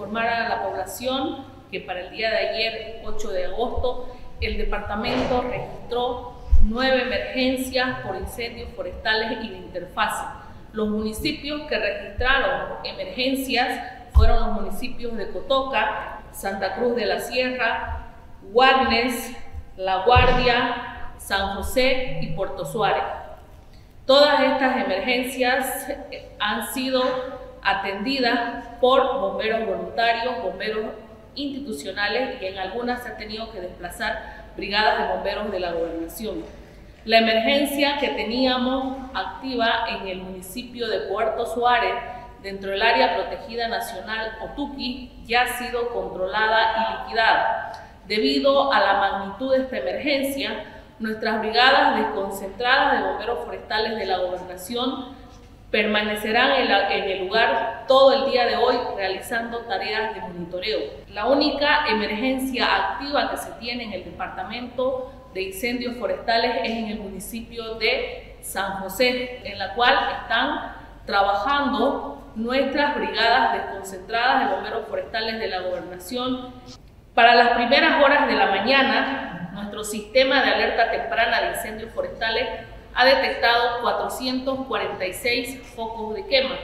informar a la población que para el día de ayer, 8 de agosto, el departamento registró nueve emergencias por incendios forestales y de interfase. Los municipios que registraron emergencias fueron los municipios de Cotoca, Santa Cruz de la Sierra, Guarnes, La Guardia, San José y Puerto Suárez. Todas estas emergencias han sido atendidas por bomberos voluntarios, bomberos institucionales y en algunas se ha tenido que desplazar brigadas de bomberos de la gobernación. La emergencia que teníamos activa en el municipio de Puerto Suárez, dentro del área protegida nacional Otuqui, ya ha sido controlada y liquidada. Debido a la magnitud de esta emergencia, nuestras brigadas desconcentradas de bomberos forestales de la gobernación permanecerán en, el lugar todo el día de hoy realizando tareas de monitoreo. La única emergencia activa que se tiene en el departamento de incendios forestales es en el municipio de San José, en la cual están trabajando nuestras brigadas desconcentradas de bomberos forestales de la gobernación. Para las primeras horas de la mañana, nuestro sistema de alerta temprana de incendios forestales ha detectado 446 focos de quema.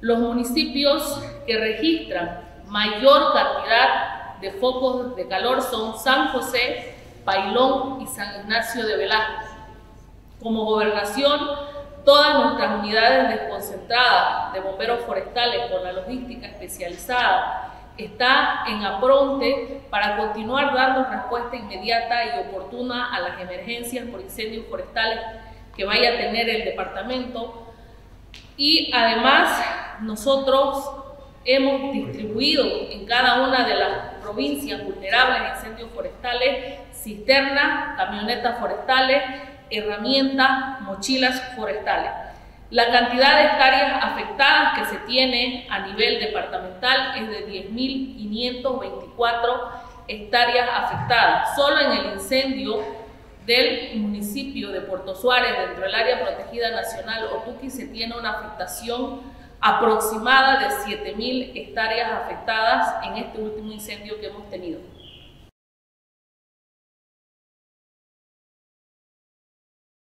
Los municipios que registran mayor cantidad de focos de calor son San José, Pailón y San Ignacio de Velasco. Como gobernación, todas nuestras unidades desconcentradas de bomberos forestales con la logística especializada está en apronte para continuar dando respuesta inmediata y oportuna a las emergencias por incendios forestales que vaya a tener el departamento. Y además nosotros hemos distribuido en cada una de las provincias vulnerables a incendios forestales cisternas, camionetas forestales, herramientas, mochilas forestales. La cantidad de hectáreas afectadas que se tiene a nivel departamental es de 10.524 hectáreas afectadas. Solo en el incendio del municipio de Puerto Suárez, dentro del área protegida nacional Otuqui, se tiene una afectación aproximada de 7.000 hectáreas afectadas en este último incendio que hemos tenido.